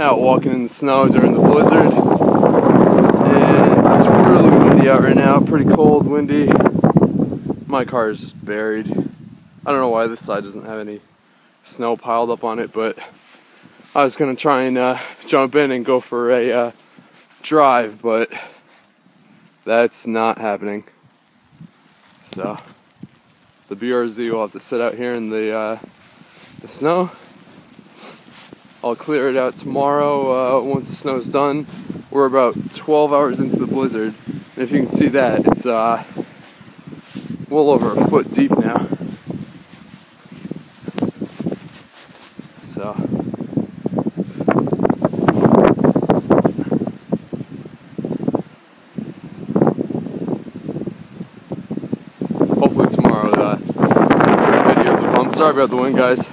out walking in the snow during the blizzard. And it's really windy out right now, pretty cold, windy. My car is just buried. I don't know why this side doesn't have any snow piled up on it, but I was gonna try and uh, jump in and go for a uh, drive, but that's not happening. So the BRZ will have to sit out here in the uh, the snow. I'll clear it out tomorrow uh, once the snow's done. We're about 12 hours into the blizzard, and if you can see that, it's uh, well over a foot deep now. So. Hopefully tomorrow, uh, some videos come. Sorry about the wind, guys.